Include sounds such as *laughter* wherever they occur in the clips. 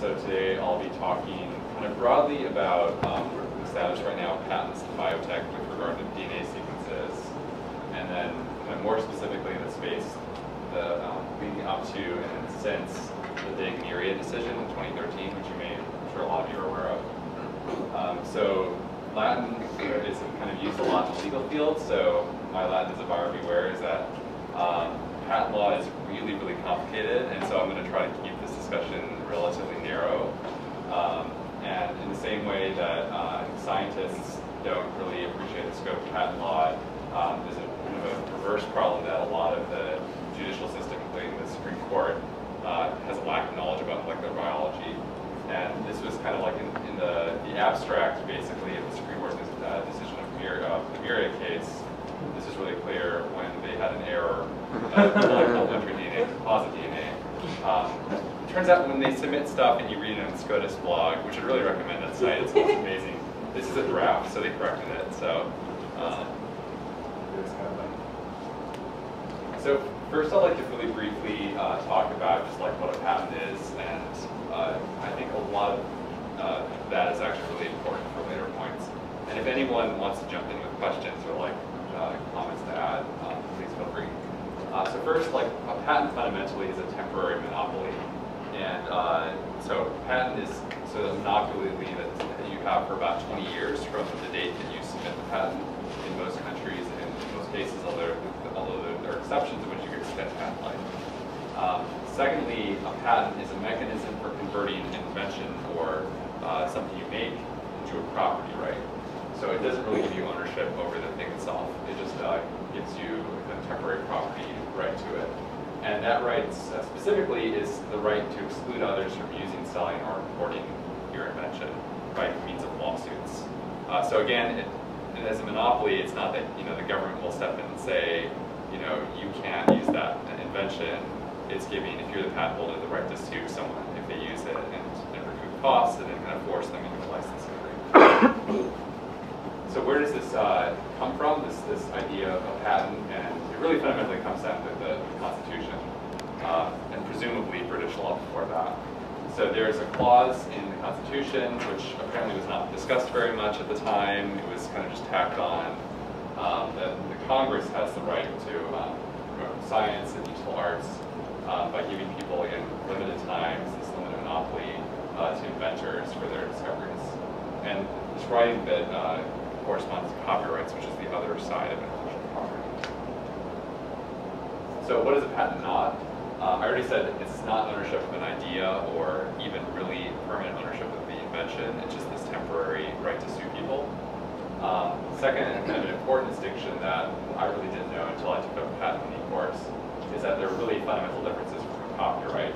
so today I'll be talking kind of broadly about um, the status right now of patents in biotech with regard to DNA sequences, and then kind of more specifically in the space the, um, leading up to and since the big Myriad decision in 2013, which you may, I'm sure a lot of you are aware of. Um, so Latin is kind of used a lot in the legal field, so my Latin as a buyer beware is that um, patent law is really, really complicated, and so I'm going to try to keep this discussion relatively narrow. Um, and in the same way that uh, scientists don't really appreciate the scope of patent law, um, there's a kind of a reverse problem that a lot of the judicial system, including the Supreme Court, uh, has a lack of knowledge about molecular biology. And this was kind of like in, in the, the abstract, basically, of the Supreme Court's uh, decision of Myriad, uh, the Myriad case. This is really clear when they had an error of *laughs* complementary DNA composite DNA. Um, turns out when they submit stuff and you read it on SCOTUS blog, which I'd really recommend that site, it's, *laughs* amazing. This is a draft, so they corrected it. So um, it was kind of fun. So first, I'd like to really briefly uh, talk about just like what a patent is, and uh, I think a lot of uh, that is actually really important for later points. And if anyone wants to jump in with questions or like uh, comments to add, um, please feel free. Uh, so first, like a patent fundamentally is a temporary monopoly, and uh, so patent is so the monopoly that you have for about 20 years from the date that you submit the patent in most countries and in most cases, although although there are exceptions in which you can extend patent life. Um, secondly, a patent is a mechanism for converting an invention or uh, something you make into a property right. So it doesn't really give you ownership over the thing itself. It just uh, gives you a temporary property right to it. And that right uh, specifically is the right to exclude others from using, selling, or importing your invention by means of lawsuits. Uh, so again, it, as a monopoly, it's not that you know the government will step in and say, you know, you can't use that invention. It's giving, if you're the patent holder, the right to sue someone if they use it and, and recoup costs and then kind of force them into a licensing agreement. *coughs* so where does this uh, come from, this, this idea of a patent? And really fundamentally comes down to the, Constitution uh, and presumably British law before that. So there's a clause in the Constitution, which apparently was not discussed very much at the time. It was kind of just tacked on. Um, that the Congress has the right to um, promote science and useful arts uh, by giving people, in limited times, this limited monopoly uh, to inventors for their discoveries. And this writing that uh, corresponds to copyrights, which is the other side of property. So what is a patent not? Uh, I already said it's not ownership of an idea or even really permanent ownership of the invention. It's just this temporary right to sue people. Um, second, and an important distinction that I really didn't know until I took up a patent course, is that there are really fundamental differences from copyright.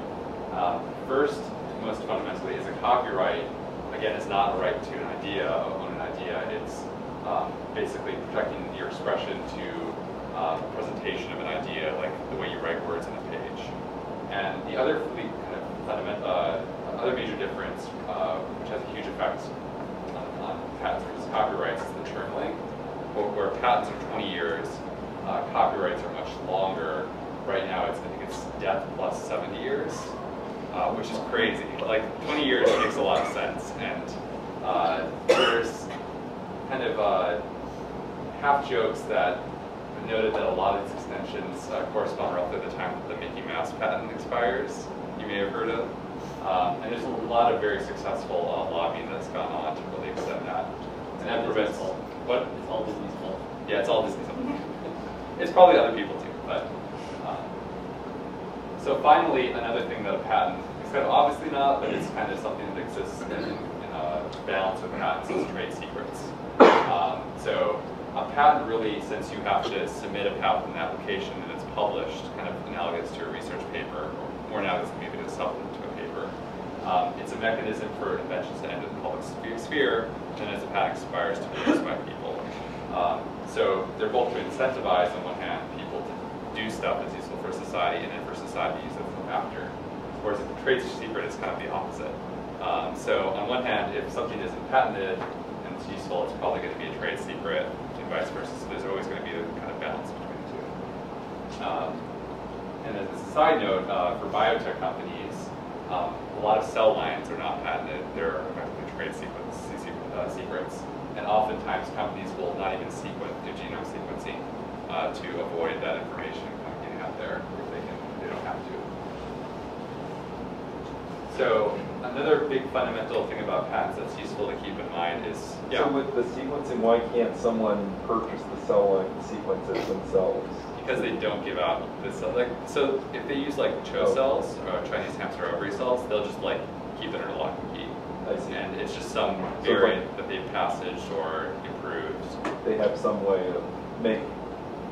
Um, first, most fundamentally, is a copyright, again, is not a right to an idea, own an idea. It's um, basically protecting your expression to um, presentation of an idea, like the way you write words on a page. And the other kind of uh, other major difference, uh, which has a huge effect on, on patents versus copyrights, is the term length. Where, where patents are 20 years, uh, copyrights are much longer. Right now, it's I think it's death plus 70 years, uh, which is crazy. Like 20 years makes a lot of sense, and uh, there's kind of uh, half jokes that noted that a lot of these extensions uh, correspond roughly to the time that the Mickey Mouse patent expires. You may have heard of. Um, and there's a lot of very successful uh, lobbying that's gone on to really extend that. And that prevents what? It's all Disney's fault. Yeah, it's all Disney's fault. it's probably other people too, but. Um, so finally, another thing that a patent is kind of obviously not, but it's kind of something that exists in, in a balance with patents is trade secrets. Um, so a patent really, since you have to submit a patent application and it's published, kind of analogous to a research paper, or more analogous maybe to a supplement to a paper, um, it's a mechanism for inventions to enter the public sphere, and as the patent expires to be used by people. Um, so they're both to incentivize, on one hand, people to do stuff that's useful for society, and then for society to use it for after. Whereas if a trade secret is kind of the opposite. Um, so on one hand, if something isn't patented and it's useful, it's probably going to be a trade secret and vice versa. So there's always going to be a kind of balance between the two. Um, and as a side note, uh, for biotech companies, Um, a lot of cell lines are not patented. They're effectively trade sequence, uh, secrets. And oftentimes companies will not even sequence, do genome sequencing uh, to avoid that information kind of getting out there if they, can, they don't have to. So another big fundamental thing about patents that's useful to keep in mind is, yeah. So with the sequencing, why can't someone purchase the cell line and sequence themselves? Because they don't give out the cell. Like, so if they use like CHO oh. cells or Chinese hamster ovary cells, they'll just like keep it under lock and key. I see. And it's just some variant so that they've passaged or improved. They have some way of make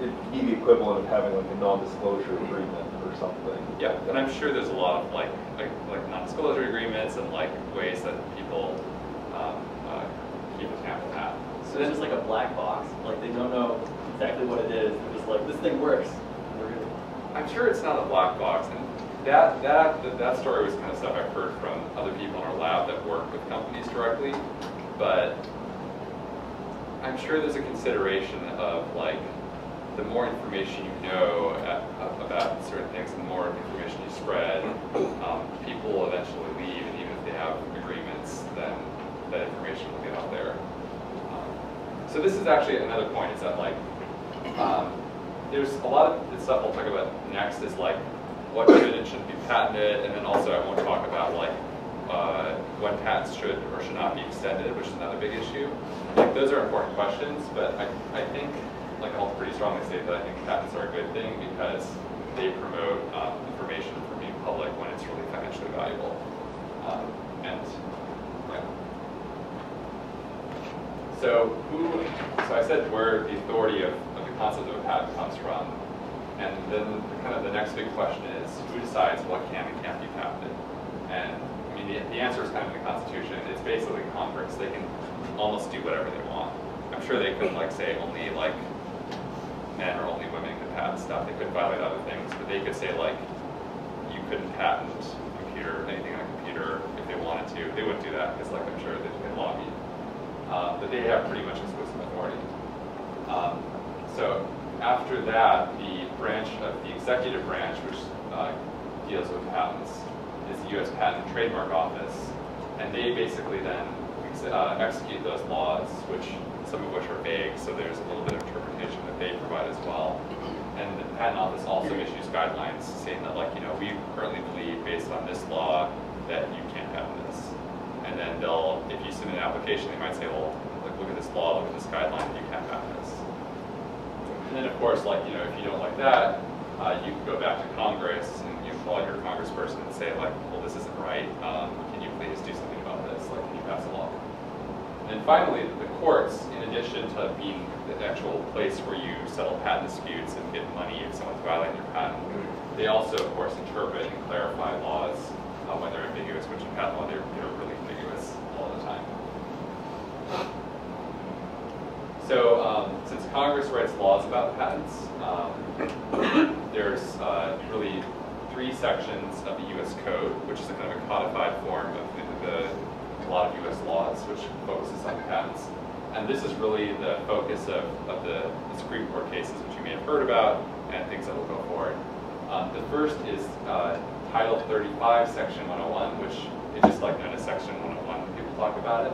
it be the equivalent of having like a non-disclosure agreement or something. Yeah, and I'm sure there's a lot of like like, like non-disclosure agreements and like ways that people um, uh, keep a tab of that. So it's just like a black box. Like they don't know exactly what it is. They're just like this thing works. I'm sure it's not a black box, and that that that story was kind of stuff I've heard from other people in our lab that work with companies directly, but I'm sure there's a consideration of like the more information you know at, about certain things, the more information you spread, um, people will eventually leave, and even if they have agreements, then that information will get out there. Um, so this is actually another point, is that like, um, there's a lot of stuff I'll talk about next is like, what should and shouldn't be patented, and then also I won't talk about like, uh, when patents should or should not be extended, which is another big issue. Like, those are important questions, but I, I think like I'll pretty strongly say that I think patents are a good thing because they promote um, information from being public when it's really financially valuable. Um, and yeah. So who? So I said where the authority of, of the concept of a patent comes from, and then the, kind of the next big question is who decides what can and can't be patented? And I mean the, the answer is kind of in the Constitution. It's basically Congress. They can almost do whatever they want. I'm sure they could like say only like men or only women could patent stuff. They couldn't violate other things, but they could say like, you couldn't patent a computer, anything on a computer if they wanted to. They wouldn't do that because like I'm sure they'd get lobbied. Uh, but they have pretty much exclusive authority. Um, so after that, the branch of the executive branch, which uh, deals with patents, is the U.S. Patent and Trademark Office, and they basically then uh, execute those laws, which some of which are vague, so there's a little bit of interpretation they provide as well. And the Patent Office also issues guidelines saying that, like, you know, we currently believe, based on this law, that you can't patent this. And then they'll, if you submit an application, they might say, well, like, look at this law, look at this guideline, you can't patent this. And then, of course, like, you know, if you don't like that, uh, you can go back to Congress and you call your congressperson and say, like, well, this isn't right. Um, can you please do something about this? Like, can you pass a law? And finally, the courts, in addition to being the actual place where you settle patent disputes and get money if someone's violating your patent, they also, of course, interpret and clarify laws uh, when they're ambiguous, which in patent law, they're, they're really ambiguous all the time. So um, since Congress writes laws about patents, um, there's uh, really three sections of the U.S. Code, which is a kind of a codified form of the, the a lot of U.S. laws, which focuses on patents. And this is really the focus of, of the, the, Supreme Court cases, which you may have heard about, and things that will go forward. Um, the first is uh, Title 35, Section 101, which is just like known as Section 101 when people talk about it.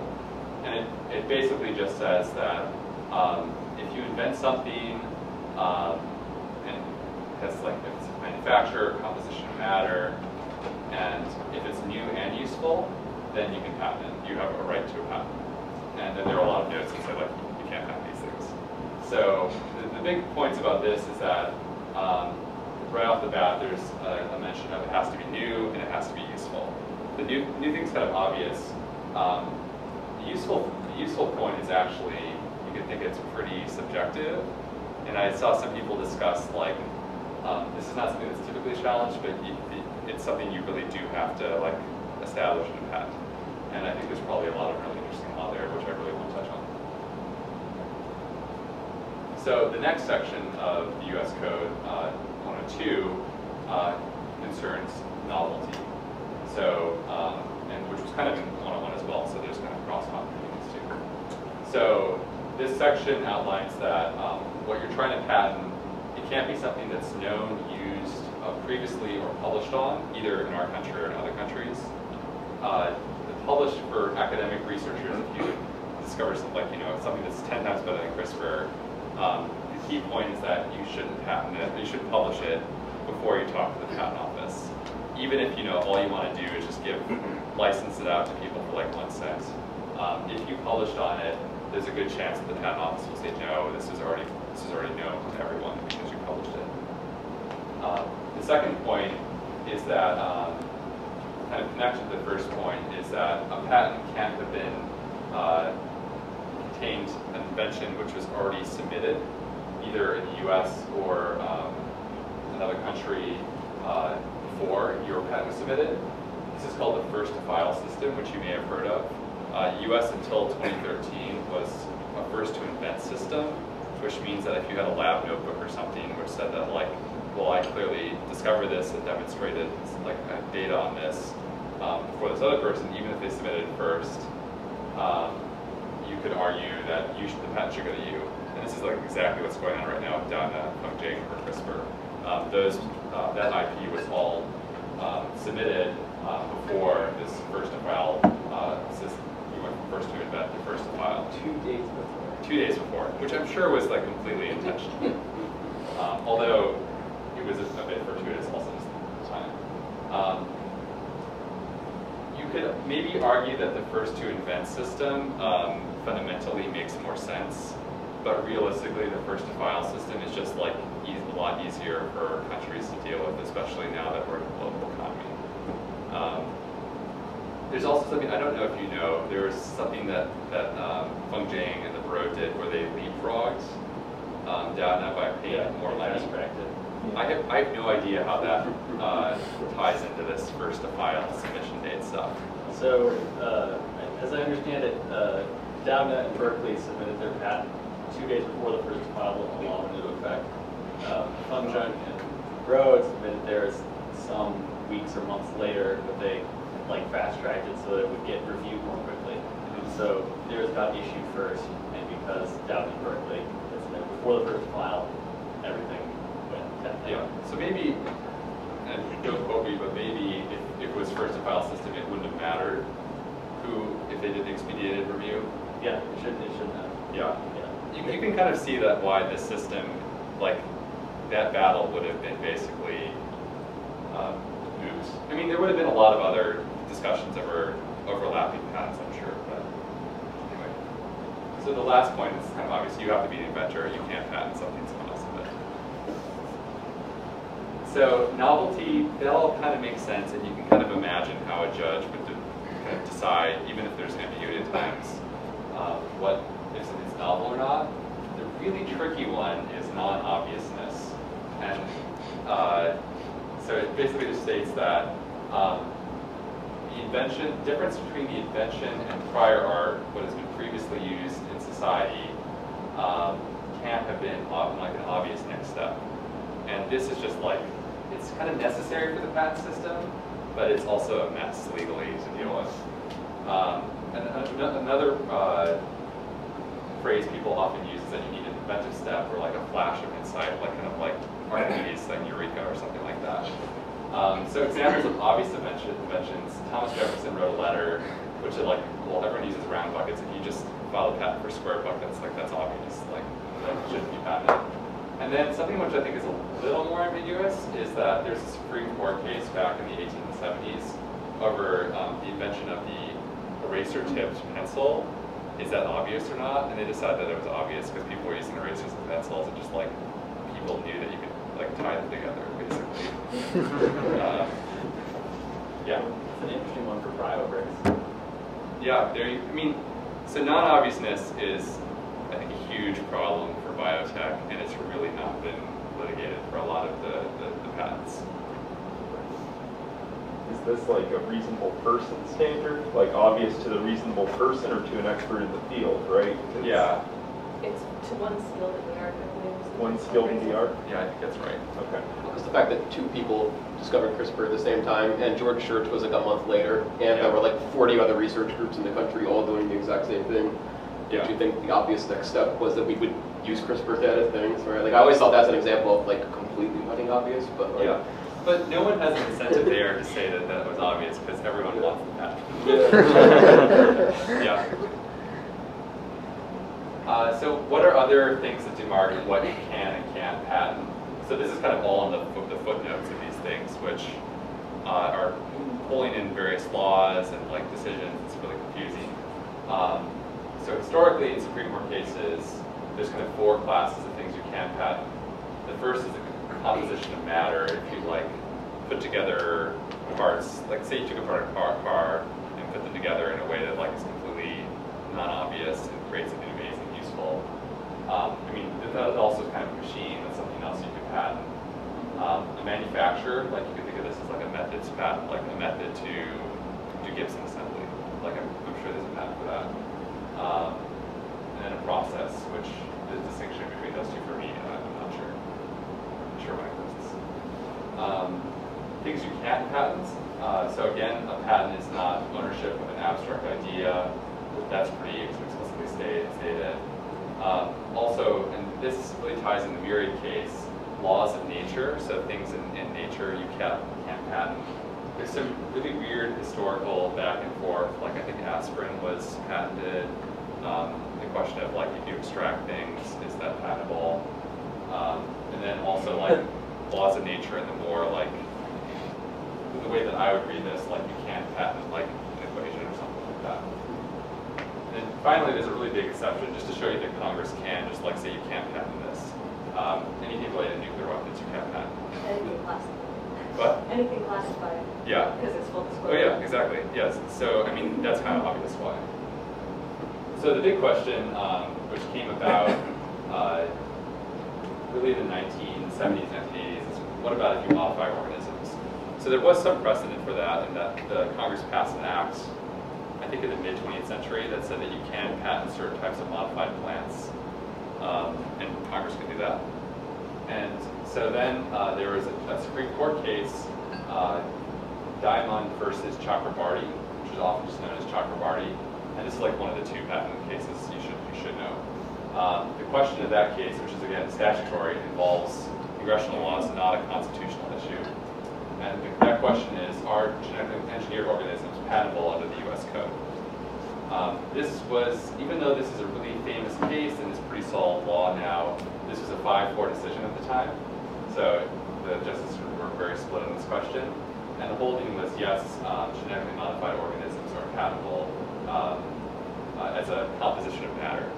And it, it basically just says that um, if you invent something um, and has like if it's manufacturer, composition of matter, and if it's new and useful, then you can patent it. You have a right to a patent. And then there are a lot of notes that say, like, you can't have these things. So the, the big points about this is that um, right off the bat, there's a, a, mention of it has to be new and it has to be useful. The new, new thing's kind of obvious. Um, the useful, the useful point is actually, you can think it's pretty subjective. And I saw some people discuss, like, um, this is not something that's typically challenged, but you, it's something you really do have to, like, establish in a patent. And I think there's probably a lot of really interesting there, which I really want to touch on. So the next section of the U.S. Code, uh, 102, uh, concerns novelty. So, um, and which was kind of in 101 as well, so there's kind of cross-talk between these two. So this section outlines that um, what you're trying to patent, it can't be something that's known, used, uh, previously or published on, either in our country or in other countries. Uh, published for academic researchers, if you discover something like, you know, something that's 10 times better than CRISPR, um, the key point is that you shouldn't patent it, you should publish it before you talk to the patent office. Even if, you know, all you want to do is just give, license it out to people for like one cent. Um, if you published on it, there's a good chance that the patent office will say, no, this is already, this is already known to everyone because you published it. Uh, The second point is that, um, kind of connection to the first point, is that a patent can't have been, uh, contained an invention which was already submitted, either in the US or um, another country uh, before your patent was submitted. This is called the first to file system, which you may have heard of. Uh, US until 2013 was a first to invent system, which means that if you had a lab notebook or something which said that like, well, I clearly discovered this and demonstrated like I have data on this um, before this other person, even if they submitted it first, um, you could argue that you should, the patent should go to you. And this is like exactly what's going on right now down at Feng Zhang or CRISPR. Um, those, uh, that IP was all um, submitted uh, before this first to file uh, system. You went from first to invent to first to file Two days before. two days before, which I'm sure was like completely intentional. *laughs* Um, although was a, a bit fortuitous also the time. Um, you could maybe argue that the first to invent system um, fundamentally makes more sense, but realistically the first to file system is just like a lot easier for countries to deal with, especially now that we're in a global economy. Um, there's also something, I don't know if you know, there was something that, that um, Feng Zhang and the Broad did where they leapfrogged um, Doudna by paying more money. Fast tracked it. I have, I have no idea how that uh, ties into this first to file submission date stuff. So, uh, as I understand it, uh, Doudna and Berkeley submitted their patent two days before the first file law went into effect. Um, Feng Zhang and Broad submitted theirs some weeks or months later, but they like fast tracked it so that it would get reviewed more quickly. And so theirs got issued first, and because Doudna and Berkeley submitted before the first file, everything to Yeah, so maybe, and don't quote me, but maybe if, if it was first to file system, it wouldn't have mattered who, if they did the expedited review. Yeah, it shouldn't, it shouldn't have. Yeah. Yeah. You, you can kind of see that why this system, like, that battle would have been basically um, moot. I mean, there would have been a lot of other discussions over overlapping patents, I'm sure, but anyway. So the last point is kind of obvious. You have to be the inventor. You can't patent something someone else invented. So novelty, that all kind of makes sense, and you can kind of imagine how a judge would de- kind of decide, even if there's ambiguity at times, uh, what if something's novel or not. The really tricky one is non-obviousness, and uh, so it basically just states that um, the invention, difference between the invention and prior art, what has been previously used in society, um, can't have been like an obvious next step. And this is just like, it's kind of necessary for the patent system, but it's also a mess legally to deal with. Um, and another uh, phrase people often use is that you need an inventive step or like a flash of insight, like kind of like Archimedes, Eureka or something like that. Um, so examples of obvious inventions, Thomas Jefferson wrote a letter, which is like, well, everyone uses round buckets. If you just file a patent for square buckets, like that's obvious, like that shouldn't be patented. And then something which I think is a little more ambiguous is that there's a Supreme Court case back in the 1870s over um, the invention of the eraser-tipped pencil. Is that obvious or not? And they decided that it was obvious because people were using erasers and pencils, and just like people knew that you could like tie them together, basically. um, *laughs* yeah. It's an interesting one for BioBricks. Yeah, there. You, I mean, so non-obviousness is, I think, a huge problem for biotech, and it's really not been litigated for a lot of the, the, the patents. Is this like a reasonable person standard? Like obvious to the reasonable person or to an expert in the field, right? It's Yeah, It's to one skilled in the art, I believe. is the One skilled in the art? yeah, I think that's right. Okay. Because the fact that two people discovered CRISPR at the same time, and George Church was like a month later, and there were like 40 other research groups in the country all doing the exact same thing. Yeah. Don't you think the obvious next step was that we would use CRISPR to edit things, right? Like I always thought that's an example of like completely cutting obvious, but like, Yeah. But no one has an incentive there to say that that was obvious because everyone wants the patent. *laughs* yeah. Uh, so what are other things that DeMarc what you can and can't patent? So this is kind of all in the, the footnotes of these things, which uh, are pulling in various laws and like decisions. It's really confusing. Um, so historically, in Supreme Court cases, there's kind of four classes of things you can patent. The first is the composition of matter. If you like put together parts, like say you took apart a car, car and put them together in a way that like is completely non-obvious and creates something amazing, and useful. Um, I mean, that that also kind of a machine. That's something else you can patent. Um, a manufacturer, like you could think of this as like a method to patent, like a method to do Gibson assembly. Like I'm, I'm sure there's a patent for that. Um, and a process, which the distinction between those two for me, uh, I'm not sure. I'm sure one exists. Um, things you can't patent. Uh, so again, a patent is not ownership of an abstract idea. That's pretty explicitly stated. stated. Um, also, and this really ties in the myriad case, laws of nature. So things in, in nature you can't, can't patent. There's some really weird historical back and forth. Like I think aspirin was patented. Um, the question of like if you extract things, is that patentable? Um, and then also like laws of nature and the more like the way that I would read this, like you can't patent like an equation or something like that. And then finally, there's a really big exception, just to show you that Congress can, just like say you can't patent this. Um, anything related to nuclear weapons, you can't patent. Anything classified. What? Anything classified, Yeah. because it's full Oh yeah, exactly. Yes. So I mean, that's kind of obvious why. So the big question, um, which came about *laughs* uh, really in the 1970s, 1980s, is what about if you modify organisms? So there was some precedent for that, in that the Congress passed an act, I think in the mid 20th century, that said that you can patent certain types of modified plants, um, and Congress can do that. And so then uh, there was a, a Supreme Court case, uh, Diamond versus Chakrabarty, which is often just known as Chakrabarty, and this is like one of the two patent cases you should you should know. Um, the question of that case, which is again statutory, involves congressional laws, not a constitutional issue. And the, that question is: Are genetically engineered organisms patentable under the U.S. Code? Um, this was, even though this is a really famous case and it's pretty solid law now, this was a 5-4 decision at the time. So the justices were very split on this question. And the holding was yes, um, genetically modified organisms are patentable um, uh, as a composition of matter.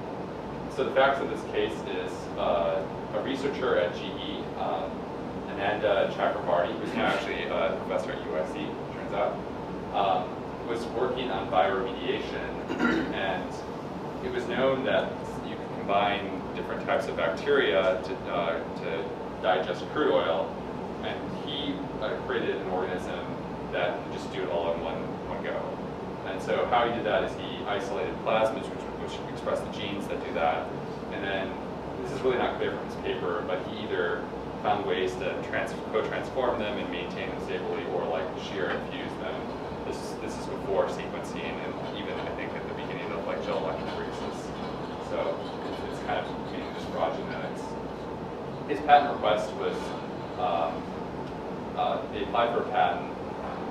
So the facts of this case is uh, a researcher at GE, um, Ananda Chakrabarty, who's now actually a professor at USC, turns out, um, was working on bioremediation, and it was known that you could combine different types of bacteria to, uh, to digest crude oil, and he uh, created an organism that could just do it all in one. And so how he did that is he isolated plasmids, which, which express the genes that do that, and then, this is really not clear from his paper, but he either found ways to trans co-transform them and maintain them stably, or like shear and fuse them. This, this is before sequencing, and even I think at the beginning of like gel electrophoresis. So it's, it's kind of being just raw genetics. His patent request was, um, uh, they applied for a patent,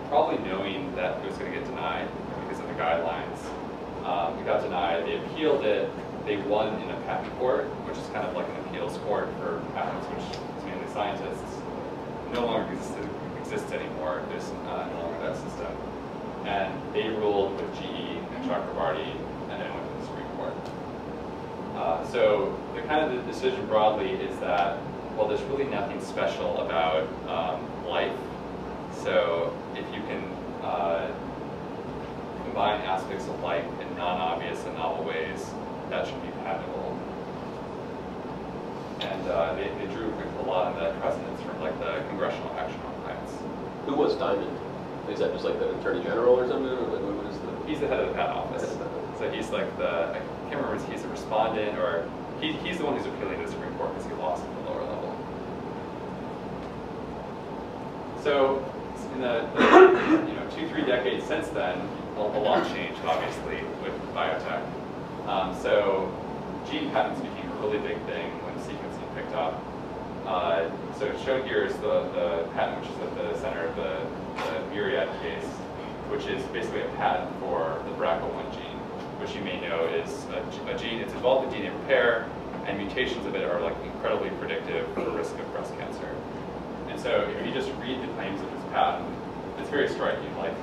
probably knowing that it was going to get denied guidelines. Um, got denied. They appealed it. They won in a patent court, which is kind of like an appeals court for patents, which is mainly scientists. No longer exists, exists anymore. There's uh, no longer that system. And they ruled with GE and Chakrabarty, and then went to the Supreme Court. Uh, so the kind of the decision broadly is that well, there's really nothing special about um, life. So if you can uh, aspects of life in non-obvious and novel ways, that should be patentable. And uh, they, they drew a lot of the precedents from like the Congressional Action on Plants. Who was Diamond? Is that just like the Attorney General or something? Or like, what is the? He's the head of the patent office. Of. So he's like the, I can't remember if he's a respondent or, he, he's the one who's appealing to the Supreme Court because he lost at the lower level. So in the, the, you know, two, three decades since then, a, a lot changed obviously with biotech. Um, so gene patents became a really big thing when sequencing picked up. Uh, so shown here is the, the patent which is at the center of the, the myriad case, which is basically a patent for the BRCA1 gene, which you may know is a, a gene, it's involved in DNA repair, and mutations of it are like incredibly predictive for risk of breast cancer. And so if you just read the claims of this patent, it's very striking. Like,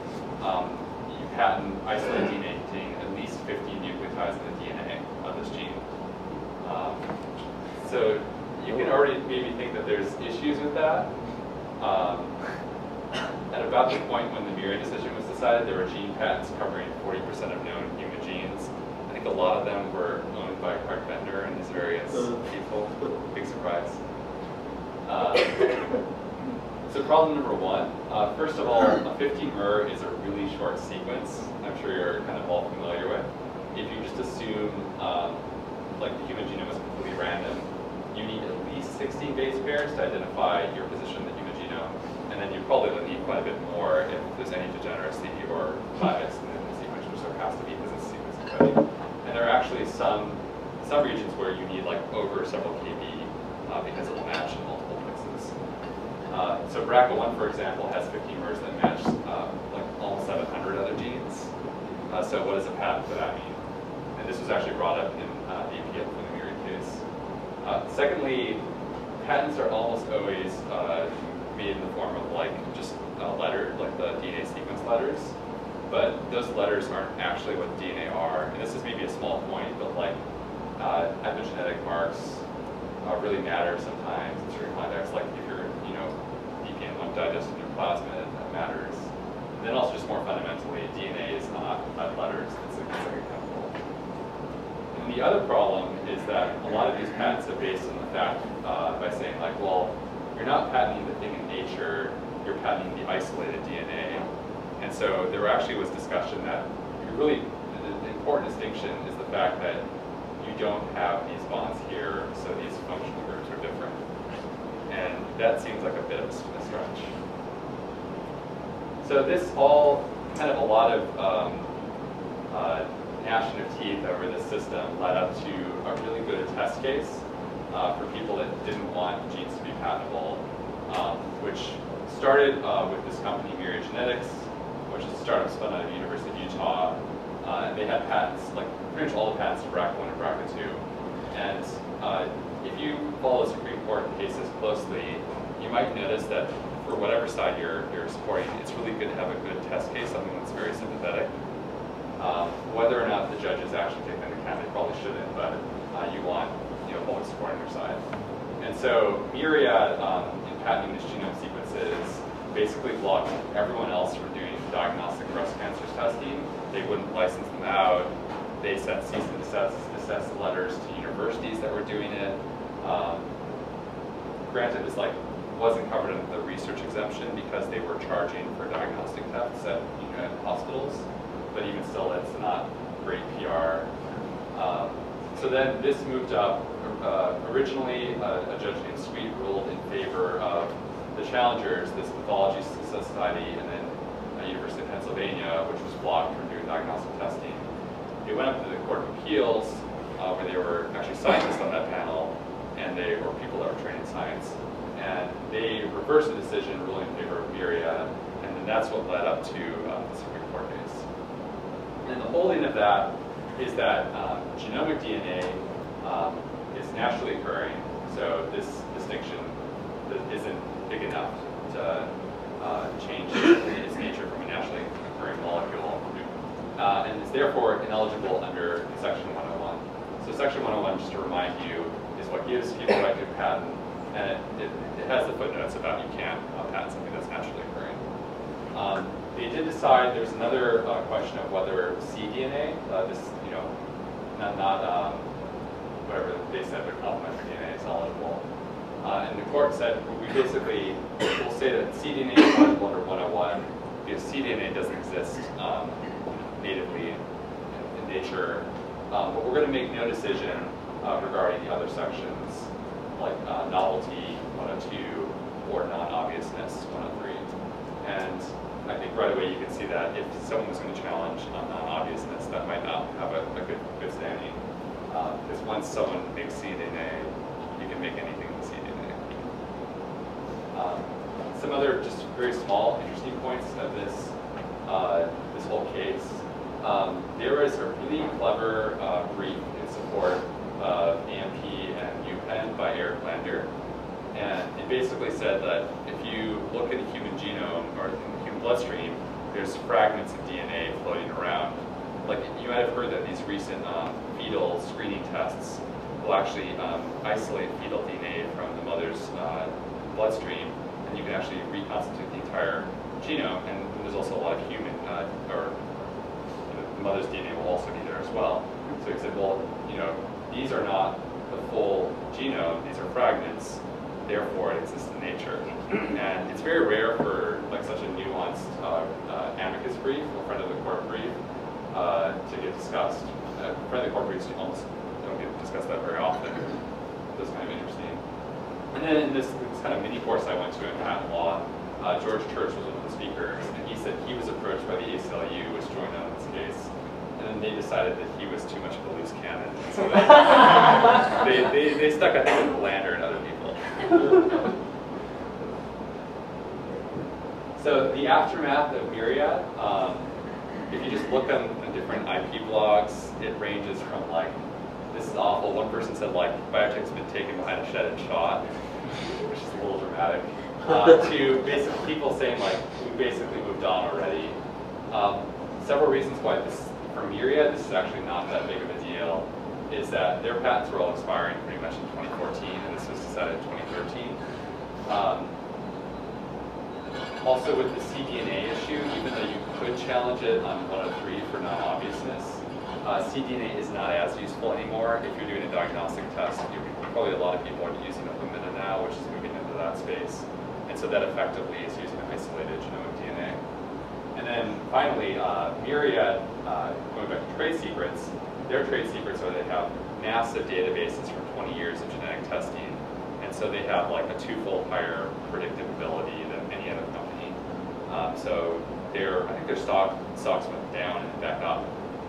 um, patent isolated DNA containing at least 50 nucleotides in the DNA of this gene. Um, so you can already maybe think that there's issues with that. Um, at about the point when the Myriad decision was decided, there were gene patents covering 40% of known human genes. I think a lot of them were owned by Craig Venter and his various Uh. people. Big surprise. *coughs* Uh, so problem number one, uh, first of all, a 15 mer is a really short sequence. I'm sure you're kind of all familiar with. If you just assume um, like the human genome is completely random, you need at least 16 base pairs to identify your position in the human genome, and then you probably will need quite a bit more if there's any degeneracy or bias in the sequence, which there has to be because it's sequence coding. And there are actually some some regions where you need like over several kb uh, because it will match in multiple places. Uh, so BRCA1, for example, has 15 mers that match uh, like almost 700 other genes. Uh, so what does a patent for that mean? And this was actually brought up in uh, the Myriad case. Uh, secondly, patents are almost always uh, made in the form of like just a letter, like the DNA sequence letters. But those letters aren't actually what DNA are. And this is maybe a small point, but like uh, epigenetic marks really matter sometimes in certain contexts. Like if you're, you know, DpnI digest in your plasmid, that matters. And then also just more fundamentally, DNA is not letters. It's, a, it's a chemical. And the other problem is that a lot of these patents are based on the fact uh, by saying like, well, you're not patenting the thing in nature, you're patenting the isolated DNA. And so there actually was discussion that really, the important distinction is the fact that you don't have these bonds here, so these functional groups are different. And that seems like a bit of a stretch. So this all kind of a lot of um, uh, gnashing of teeth over this system led up to a really good test case uh, for people that didn't want genes to be patentable, um, which started uh, with this company, Myriad Genetics, which is a startup spun out of the University of Utah. Uh, and they had patents, like pretty much all the patents for BRCA1 and BRCA2. And uh, if you follow Supreme Court cases closely, you might notice that for whatever side you're, you're supporting, it's really good to have a good test case, something that's very sympathetic. Um, whether or not the judges actually take that into account, they probably shouldn't, but uh, you want you know folks supporting your side. And so Myriad, um, in patenting these genome sequences, basically blocked everyone else from doing diagnostic breast cancer testing. They wouldn't license them out. They sent cease and desist, desist letters to universities that were doing it. Um, granted, it was like wasn't covered under the research exemption because they were charging for diagnostic tests at you know, hospitals. But even still, it's not great PR. Um, so then this moved up. Uh, originally, uh, a judge named Sweet ruled in favor of the challengers, this pathology society, and then uh, University of Pennsylvania, which was blocked from doing diagnostic testing. It went up to the Court of Appeals, uh, where they were actually scientists on that panel, and they were people that were trained in science. And they reversed the decision, ruling in favor of Myriad, and then that's what led up to uh, the Supreme Court case. And the holding of that is that um, genomic DNA um, is naturally occurring, so this distinction isn't big enough to uh, change its nature from a naturally occurring molecule, uh, and is therefore ineligible under Section 101. So Section 101, just to remind you, is what gives people right to patent, and it, it, has the footnotes about you can't uh, patent something that's naturally occurring. Um, they did decide there's another uh, question of whether cDNA, uh, this, you know, not, not um, whatever they said their complementary DNA is eligible. Uh, and the court said, we basically will say that cDNA is eligible under 101 because cDNA doesn't exist um, natively in, in nature. Um, but we're going to make no decision uh, regarding the other sections, like uh, novelty 102 or non-obviousness 103. And I think right away you can see that if someone was going to challenge on non-obviousness, that might not have a, a good, good standing. Because once someone makes cDNA, you can make anything with cDNA. Um, Some other just very small interesting points of this, uh, this whole case. Um, a really clever uh, brief in support of AMP by Eric Lander. And it basically said that if you look at the human genome or in the human bloodstream, there's fragments of DNA floating around. Like you might have heard that these recent um, fetal screening tests will actually um, isolate fetal DNA from the mother's uh, bloodstream, and you can actually reconstitute the entire genome. And there's also a lot of human, uh, or you know, the mother's DNA will also be there as well. So he said, well, you know, these are not the full genome; these are fragments. Therefore, it exists in nature. and it's very rare for like such a nuanced uh, uh, amicus brief or friend of the court brief uh, to get discussed. Front of the court briefs almost don't get discussed that very often. That's kind of interesting. And then in this, this kind of mini course I went to in patent law, uh, George Church was one of the speakers, and he said he was approached by the ACLU, which joined on this case, and they decided that he was too much of a loose cannon. *laughs* So they, they, they, they stuck, I think, with Lander and other people. So the aftermath of Myriad, um, if you just look on, on different IP blogs, it ranges from like, this is awful. One person said like, biotech's been taken behind a shed and shot, which is a little dramatic, uh, to basically people saying like, we basically moved on already. Um, several reasons why this, for Myriad, this is actually not that big of a deal, is that their patents were all expiring pretty much in 2014, and this was decided in 2013. Um, also with the cDNA issue, even though you could challenge it on 103 for non-obviousness, uh, cDNA is not as useful anymore. If you're doing a diagnostic test, you probably a lot of people are using Illumina now, which is moving into that space. And so that effectively is using isolated genomic DNA. And then finally, uh, Myriad, uh, going back to trade secrets, their trade secrets are they have massive databases from 20 years of genetic testing. And so they have like a twofold higher predictive ability than any other company. Um, so their, I think their stock stocks went down and back up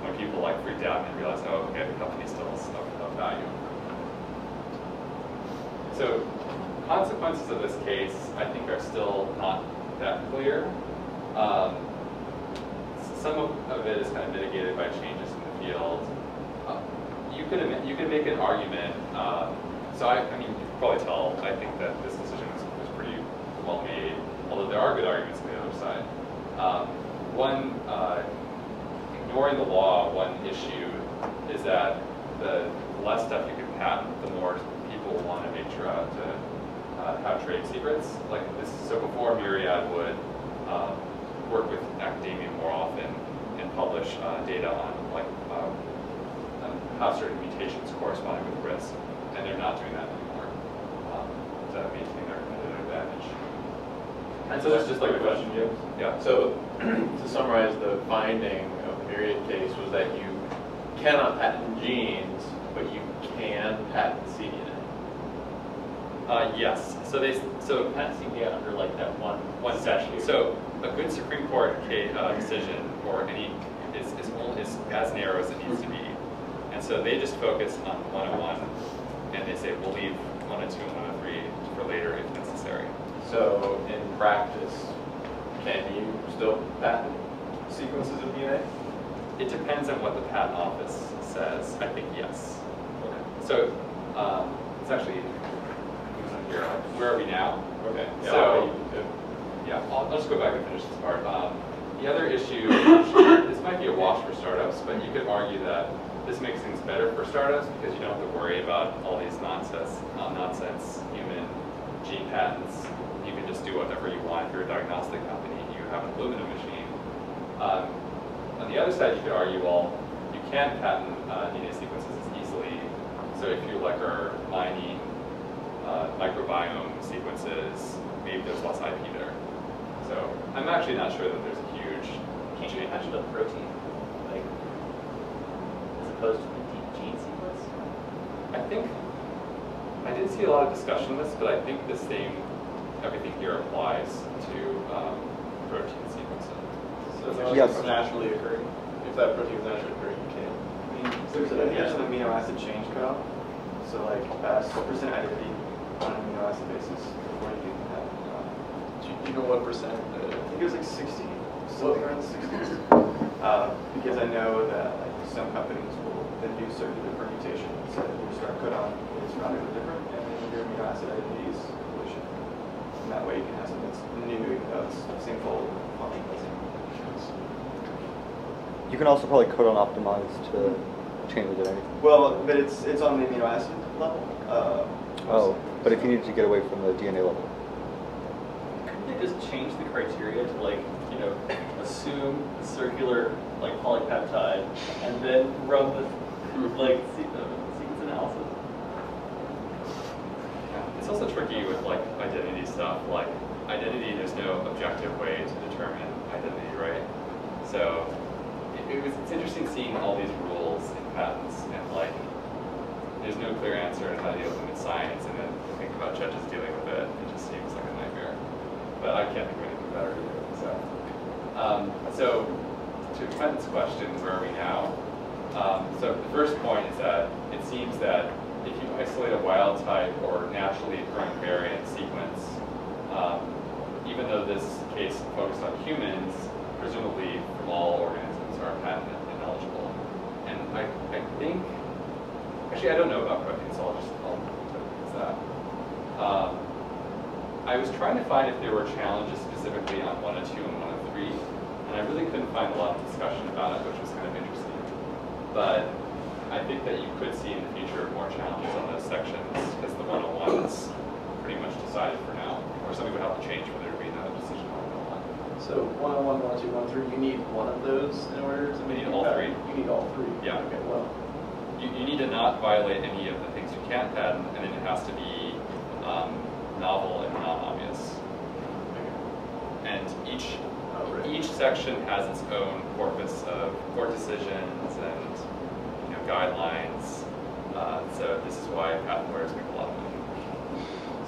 when people like freaked out and realized, oh, okay, the company still is of, of value. So consequences of this case, I think, are still not that clear. Um, some of, of it is kind of mitigated by changes in the field. Uh, you could you could make an argument. Um, so I, I mean, you can probably tell. I think that this decision was, was pretty well made. Although there are good arguments on the other side. Um, one, uh, ignoring the law, one issue is that the less stuff you can patent, the more people want to make sure to uh, have trade secrets. Like this, so before Myriad would um, work with academia more often and publish uh, data on like um, on how certain mutations correspond with risk, and they're not doing that anymore um, to maintain their competitive advantage. And so that's just like a question, James. Yeah. So, *clears throat* to summarize, the finding of the Myriad case was that you cannot patent genes, but you can patent cDNA. Uh, yes. So they so Patent CDA under like that one, one session. So a good Supreme Court ca- uh, decision or any is, is, only, is as narrow as it needs to be. And so they just focus on 101 and they say we'll leave 102 and 103 for later if necessary. So, in practice, can you still patent sequences of DNA? It depends on what the patent office says. I think yes. So um, it's actually here. Where are we now? Okay. yeah, So- Yeah, I'll, I'll just go back and finish this part. Um, the other issue, *coughs* this might be a wash for startups, but you could argue that this makes things better for startups because you don't have to worry about all these nonsense, uh, nonsense human gene patents. You can just do whatever you want. If you're a diagnostic company, you have an Illumina machine. Um, on the other side, you could argue, well, you can patent uh, DNA sequences as easily. So if you like are mining uh, microbiome sequences, maybe there's less IP there. So I'm actually not sure that there's a huge Can't you change. imagine a protein, like, as opposed to the deep gene sequence? I think I didn't see a lot of discussion on this, but I think the same everything here applies to um, protein sequencing. So as long as Yes. it's naturally occurring, if that protein is naturally occurring, you can. I mean, there's a, there's an amino acid change cutoff, so like pass percent editing on an amino acid basis before you can have uh, You know what percent? I the- think it was like 60, something around 60. Uh, because I know that like some companies will then do circular permutations. So your start codon is radically different, and then your amino acid IDs collision. And that way you can have something that's new, even though it's the same fold function. the same. You can also probably codon optimize to change the DNA. Well, but it's it's on the amino acid level. Uh, Oh, but if you need to get away from the DNA level. Just change the criteria to like, you know, assume a circular like polypeptide and then run the like uh, sequence analysis? It's also tricky with like identity stuff. Like identity, there's no objective way to determine identity, right? So it, it was it's interesting seeing all these rules in patents and like there's no clear answer to how to deal with them in science, and then think about judges dealing with it, it just seems like a. But I can't think of anything better to do. So, um, so to Quentin's question, where are we now? Um, so the first point is that it seems that if you isolate a wild type or naturally occurring variant sequence, um, even though this case focused on humans, presumably from all organisms are patent ineligible. And I, I think, actually I don't know about proteins, so I'll just, I'll that. Um, I was trying to find if there were challenges specifically on 102 and 103, and I really couldn't find a lot of discussion about it, which was kind of interesting. But I think that you could see in the future more challenges on those sections, because the 101 is pretty much decided for now, or something would have to change for there to be another decision on 101. So 101, 102, 103, you need one of those in order to make You need all three. You need all three? Yeah. Okay, well, You, you need to not violate any of the things you can't patent, and then it has to be um, novel and non-obvious. And each oh, right. each section has its own corpus of court decisions and you know, guidelines. Uh, so this is why patent lawyers make a lot of money.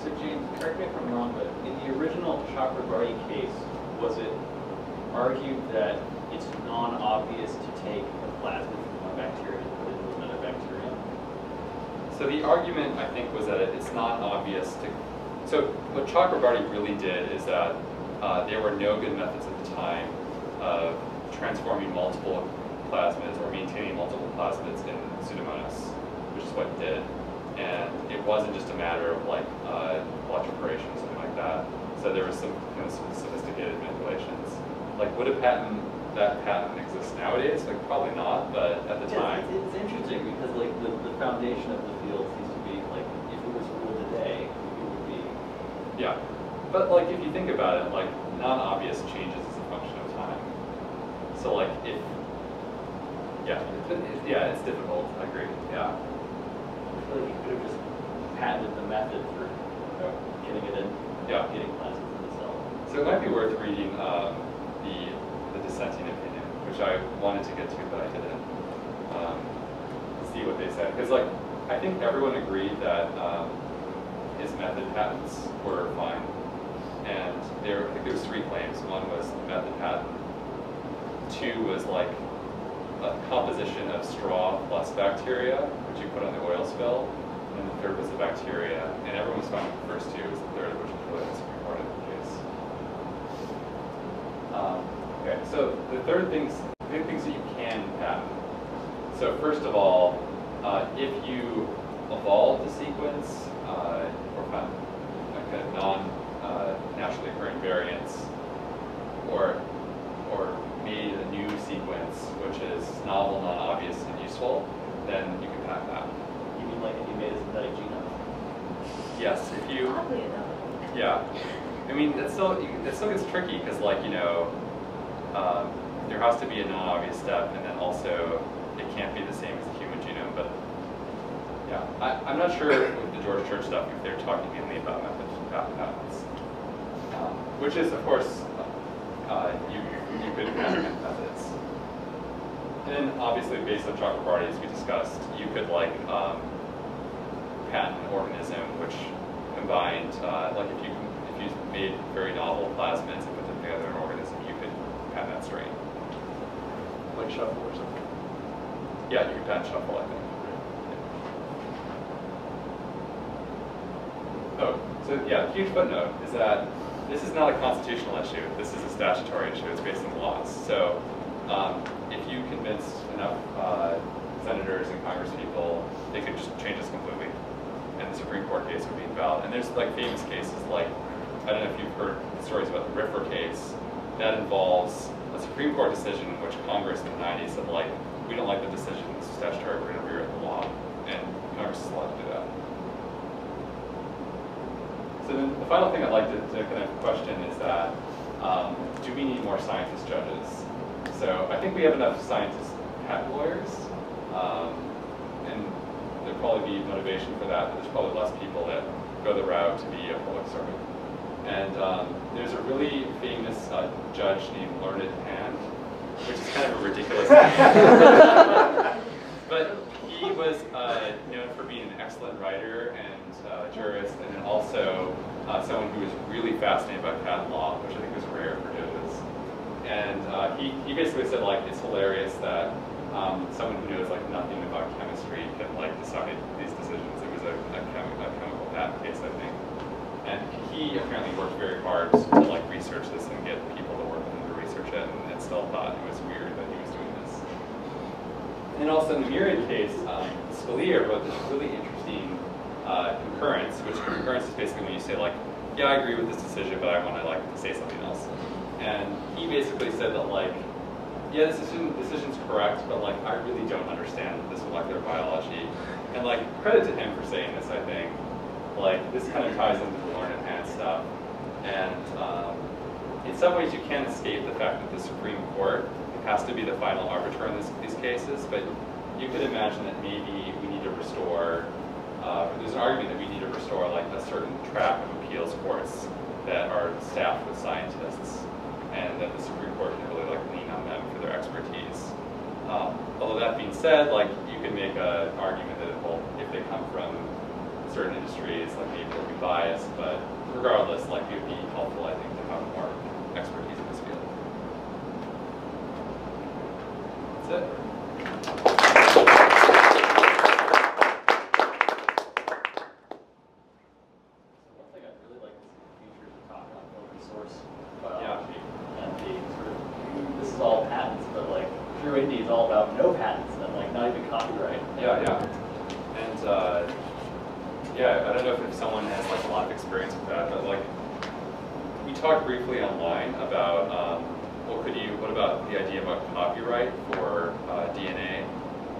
So James, correct me if I'm wrong, but in the original Chakrabarty case, was it argued that it's non-obvious to take a plasmid from one bacteria and put it into another bacteria? So the argument, I think, was that it's not obvious to. So what Chakrabarty really did is that uh, there were no good methods at the time of transforming multiple plasmids or maintaining multiple plasmids in Pseudomonas, which is what it did. And it wasn't just a matter of like uh, electroporation or something like that. So there was some kind of sophisticated manipulations. Like, would a patent that patent exist nowadays? Like, probably not. But at the time, It's, it's interesting because like the, the foundation of the field seems to be like, if it was ruled today, it would be, Yeah, but like if you think about it, like non-obvious changes as a function of time. So like if, yeah, yeah, it's difficult. I agree. Yeah, I feel like you could have just patented the method for getting it in, Yeah. getting plasmids in the cell. so it might be worth reading um, the the dissenting opinion, which I wanted to get to, but I didn't. Um, see what they said, because like I think everyone agreed that um, his method patents were fine, and there I think there was three claims. One was the method patent. Two was like a composition of straw plus bacteria, which you put on the oil spill, and the third was the bacteria. And everyone was fine with the first two, it was the third, which was really the Supreme Court of the case. Um, okay, so the third things, the things that you can patent. So first of all, uh, if you evolved the sequence uh, or found like a non naturally occurring variants, or or made a new sequence which is novel, non-obvious, and useful, then you can patent that. You mean like if you made a synthetic genome? Yes, if you Oddly enough. Yeah, I mean, it still it still gets tricky because like you know, um, there has to be a non-obvious step, and then also it can't be the same as the human genome. But yeah, I, I'm not sure with the George Church stuff if they're talking mainly about methods about patents, which is of course uh, you you could patent methods. And then obviously based on Chakrabarty, as we discussed, you could like um, patent an organism which combined, uh, like if you if you made very novel plasmids and put them together in an organism, you could patent that strain. Like shuffle or something. Yeah, you could patent shuffle, I think. Oh, so yeah, huge footnote is that this is not a constitutional issue. This is a statutory issue. It's based on laws. So um, if you convince enough uh, senators and congresspeople, they could just change this completely. And the Supreme Court case would be invalid. And there's like famous cases like, I don't know if you've heard stories about the RFRA case. That involves a Supreme Court decision in which Congress in the 90s said like, we don't like the decision, is statutory, we're going to rewrite the law. And Congress is allowed to do that. So then the final thing I'd like to, to kind of question is that, um, do we need more scientist judges? So I think we have enough scientist patent lawyers, um, and there'd probably be motivation for that, but there's probably less people that go the route to be a public servant. And um, there's a really famous uh, judge named Learned Hand, which is kind of a ridiculous name. *laughs* *laughs* but he was uh, known for being an excellent writer and uh, jurist, and then also uh, someone who was really fascinated by patent law, which I think was rare for judges. And uh, he, he basically said like it's hilarious that um, someone who knows like nothing about chemistry can like decide these decisions. It was a, a, chemi- a chemical patent case, I think. And he apparently worked very hard to like research this and get people to work him to research it, and, and still thought it was weird that he was doing this. And also in the Myriad case, um, Scalia wrote this really interesting uh, concurrence, which concurrence is basically when you say like, yeah, I agree with this decision, but I want to like say something else. And he basically said that like, yeah, this decision decision's correct, but like I really don't understand this molecular biology. And like credit to him for saying this, I think. Like this kind of ties into the Learned Hand stuff. And um, in some ways you can't escape the fact that the Supreme Court has to be the final arbiter in this, these cases, but you could imagine that maybe we need to restore, uh, there's an argument that we need to restore like a certain track of appeals courts that are staffed with scientists and that the Supreme Court can really like lean on them for their expertise. Um, although that being said, like you can make an argument that well, if they come from certain industries, like maybe they'll be biased, but regardless, like it would be helpful, I think, to have more expertise in this field. That's it. One thing I'd really like to see in the future is a talk on open source biology. And the sort of, this is all patents, but like True Indie is all about no patents and like not even copyright. Yeah, yeah. And uh, yeah, I don't know if, if someone has like a lot of experience with that, but like we talked briefly online about um, well, could you? What about the idea about copyright for uh, DNA?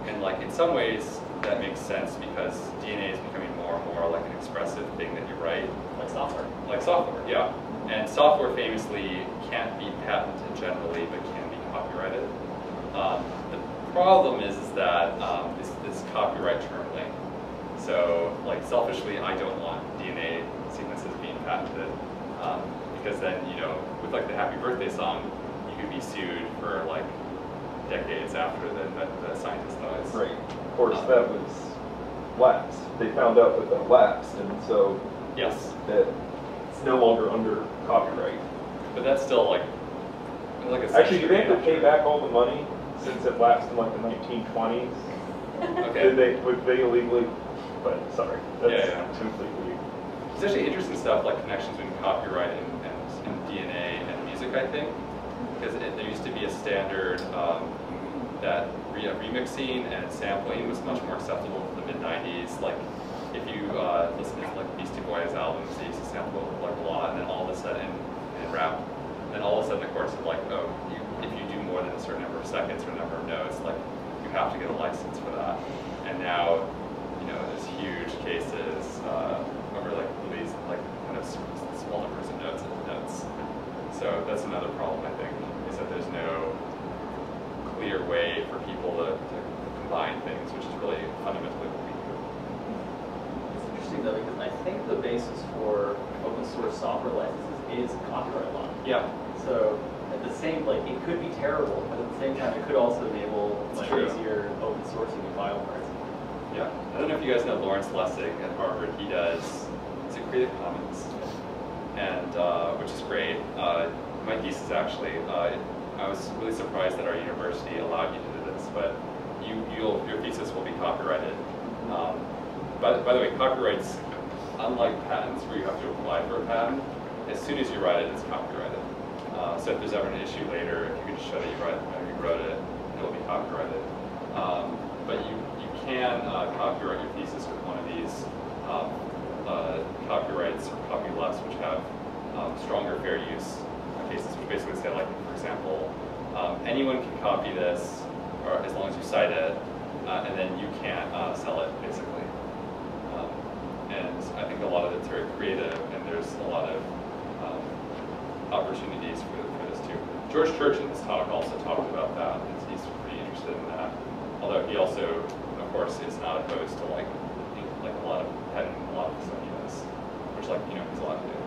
And like in some ways that makes sense because DNA is becoming more and more like an expressive thing that you write. Like software. Like software, yeah. And software famously can't be patented generally, but can be copyrighted. Um, the problem is, is that um, this, this copyright term link. So, like selfishly, I don't want DNA sequences being patented um, because then, you know, with like the Happy Birthday song, you could be sued for like decades after the, the, the scientist dies. Right. Of course, that was lapsed. They found out that that lapsed, and so Yes, that it's no longer under copyright. but that's still like like a Actually, do they have to pay back all the money since it lapsed in like the 1920s? Okay. Did they, would they illegally, but sorry, that's Yeah, yeah. completely. It's actually interesting stuff like connections between copyright and, and DNA and music, I think. Because there used to be a standard um, that re- remixing and sampling was much more acceptable in the mid 90s. Like, if you uh, listen to like Beastie Boys albums, they used to sample like a lot, and then all of a sudden, and rap, then all of a sudden the courts are like, oh, you, if you do more than a certain number of seconds or number of notes, like, you have to get a license for that. And now, you know, there's huge cases uh, over like these like kind of s- small numbers of notes and notes. So that's another problem I think is that there's no clear way for people to, to combine things, which is really fundamentally what we do. It's interesting though, because I think the basis for open source software licenses is copyright law. Yeah, So at the same, like, it could be terrible, but at the same time, it could also enable true. easier open sourcing of file parts. yeah. I don't know if you guys know Lawrence Lessig at Harvard. He does it's a Creative Commons, and uh, which is great. Uh, my thesis actually, uh, I was really surprised that our university allowed you to do this, but you your thesis will be copyrighted. Um, by, by the way, copyrights, unlike patents where you have to apply for a patent, as soon as you write it, it's copyrighted. Uh, so if there's ever an issue later, if you can just show that you write, uh, you wrote it, it'll be copyrighted. Um, but you, you can copyright your thesis with one of these um, uh, copyrights or copy copylefts which have um, stronger fair use cases, which basically say like, for example, um, anyone can copy this, or as long as you cite it, uh, and then you can't uh, sell it, basically. Um, and I think a lot of it's very creative, and there's a lot of um, opportunities for, for this too. George Church in his talk also talked about that. He's, he's pretty interested in that. Although he also, of course, is not opposed to like like a lot of a lot stuff he does, which like you know he's allowed to do.